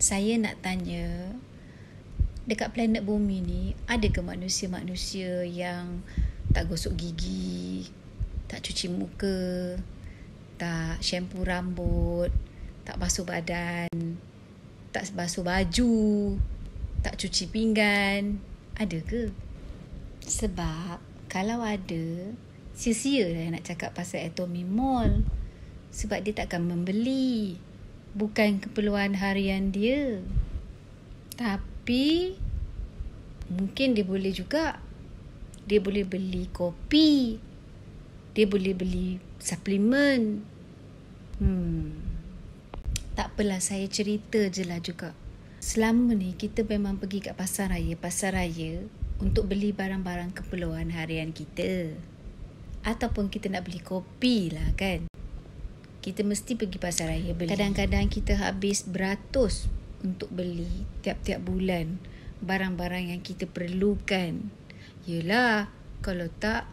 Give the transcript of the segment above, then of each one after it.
saya nak tanya dekat planet bumi ni ada ke manusia-manusia yang tak gosok gigi, tak cuci muka, tak shampoo rambut, tak basuh badan, tak basuh baju, tak cuci pinggan. Ada ke? Sebab kalau ada, sia-sia lah nak cakap pasal Atomy Mall. Sebab dia takkan membeli. Bukan keperluan harian dia. Tapi mungkin dia boleh juga dia boleh beli kopi. Dia boleh beli suplemen. Hmm. Tak apalah saya cerita je lah juga. Selama ni kita memang pergi kat pasar raya, pasar raya untuk beli barang-barang keperluan harian kita. Ataupun kita nak beli kopi lah kan. Kita mesti pergi pasar raya beli. Kadang-kadang kita habis beratus untuk beli tiap-tiap bulan barang-barang yang kita perlukan. Yelah, kalau tak,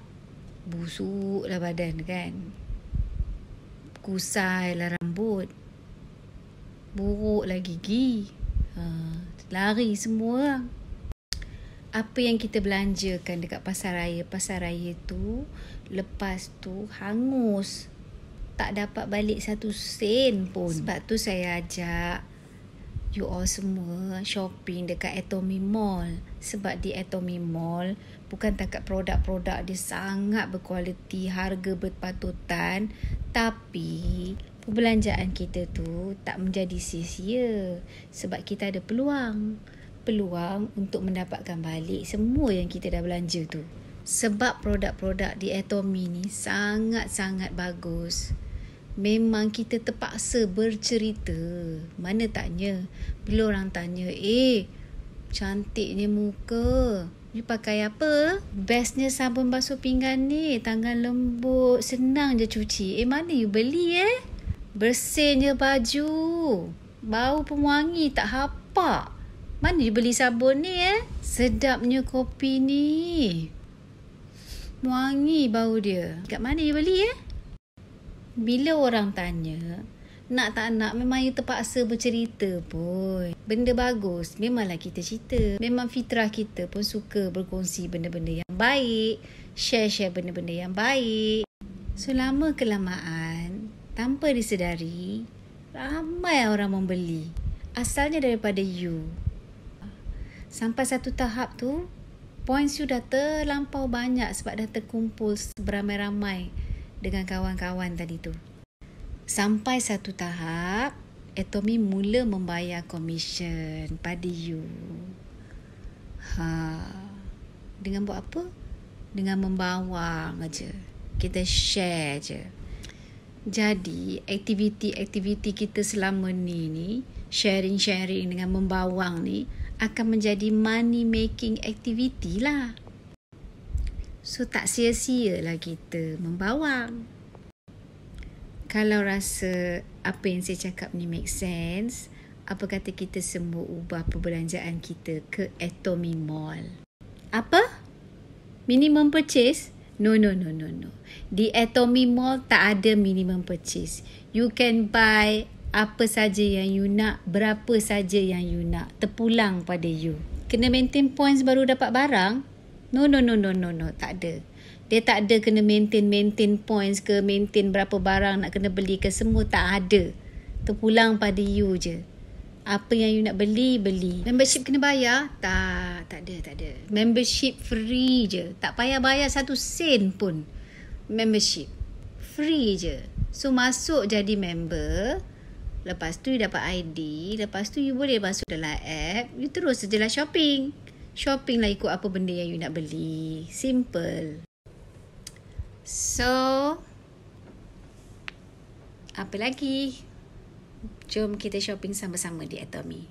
busuklah badan kan. Kusailah rambut. Buruklah gigi. Ha, lari semua Apa yang kita belanjakan dekat pasar raya, pasar raya tu, lepas tu hangus. Tak dapat balik satu sen pun. Sebab tu saya ajak you all semua shopping dekat Atomy Mall. Sebab di Atomy Mall, bukan takat produk-produk dia sangat berkualiti, harga berpatutan. Tapi, perbelanjaan kita tu tak menjadi sia-sia. Sebab kita ada peluang. Peluang untuk mendapatkan balik semua yang kita dah belanja tu. Sebab produk-produk di Atomy ni sangat-sangat bagus memang kita terpaksa bercerita. Mana tanya? Bila orang tanya, eh, cantiknya muka. Ni pakai apa? Bestnya sabun basuh pinggan ni. Tangan lembut. Senang je cuci. Eh, mana you beli eh? Bersihnya baju. Bau pewangi tak hapak. Mana you beli sabun ni eh? Sedapnya kopi ni. Wangi bau dia. Kat mana you beli eh? Bila orang tanya, nak tak nak memang you terpaksa bercerita pun. Benda bagus, memanglah kita cerita. Memang fitrah kita pun suka berkongsi benda-benda yang baik, share-share benda-benda yang baik. Selama kelamaan, tanpa disedari, ramai orang membeli. Asalnya daripada you. Sampai satu tahap tu, points you dah terlampau banyak sebab dah terkumpul beramai-ramai dengan kawan-kawan tadi tu. Sampai satu tahap, Atomy mula membayar komisen pada you. Ha. Dengan buat apa? Dengan membawang aja. Kita share je. Jadi, aktiviti-aktiviti kita selama ni ni, sharing-sharing dengan membawang ni, akan menjadi money making activity lah. So tak sia-sia lah kita membawang. Kalau rasa apa yang saya cakap ni make sense, apa kata kita semua ubah perbelanjaan kita ke Atomy Mall? Apa? Minimum purchase? No, no, no, no, no. Di Atomy Mall tak ada minimum purchase. You can buy apa saja yang you nak, berapa saja yang you nak. Terpulang pada you. Kena maintain points baru dapat barang? No, no, no, no, no, no. Tak ada. Dia tak ada kena maintain, maintain points ke, maintain berapa barang nak kena beli ke. Semua tak ada. Terpulang pada you je. Apa yang you nak beli, beli. Membership kena bayar? Tak, tak ada, tak ada. Membership free je. Tak payah bayar satu sen pun. Membership. Free je. So, masuk jadi member. Lepas tu, you dapat ID. Lepas tu, you boleh masuk dalam app. You terus sajalah shopping shopping lah ikut apa benda yang you nak beli. Simple. So, apa lagi? Jom kita shopping sama-sama di Atomy.